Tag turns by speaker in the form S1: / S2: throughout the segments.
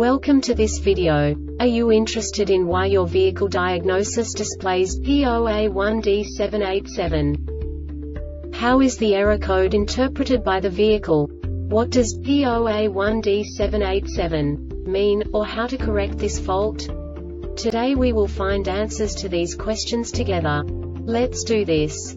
S1: Welcome to this video. Are you interested in why your vehicle diagnosis displays P0A1D787? How is the error code interpreted by the vehicle? What does P0A1D787 mean, or how to correct this fault? Today we will find answers to these questions together. Let's do this.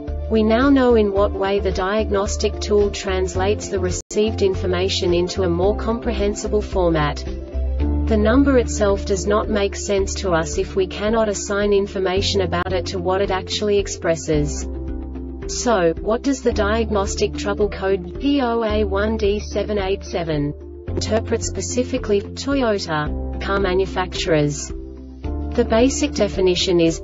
S1: We now know in what way the diagnostic tool translates the received information into a more comprehensible format. The number itself does not make sense to us if we cannot assign information about it to what it actually expresses. So, what does the diagnostic trouble code P0A1D787 interpret specifically Toyota car manufacturers? The basic definition is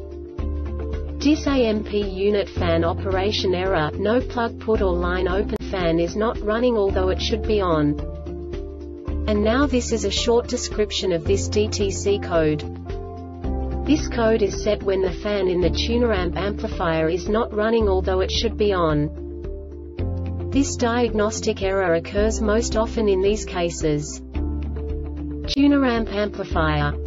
S1: DIS-AMP unit fan operation error, no plug put or line open fan is not running although it should be on. And now this is a short description of this DTC code. This code is set when the fan in the tuneramp amplifier is not running although it should be on. This diagnostic error occurs most often in these cases. Tuneramp amplifier